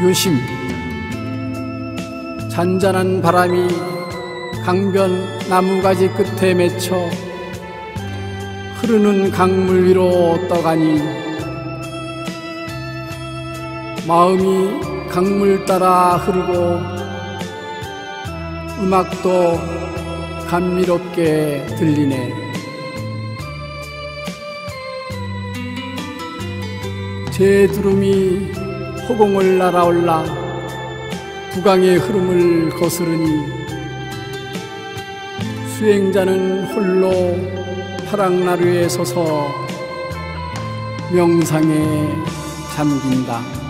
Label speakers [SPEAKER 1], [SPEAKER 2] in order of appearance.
[SPEAKER 1] 부르심 잔잔한 바람이 강변 나무가지 끝에 맺혀 흐르는 강물 위로 떠가니 마음이 강물 따라 흐르고 음악도 감미롭게 들리네. 제 두름이 허공을 날아올라 부강의 흐름을 거스르니 수행자는 홀로 파랑나루에 서서 명상에 잠긴다.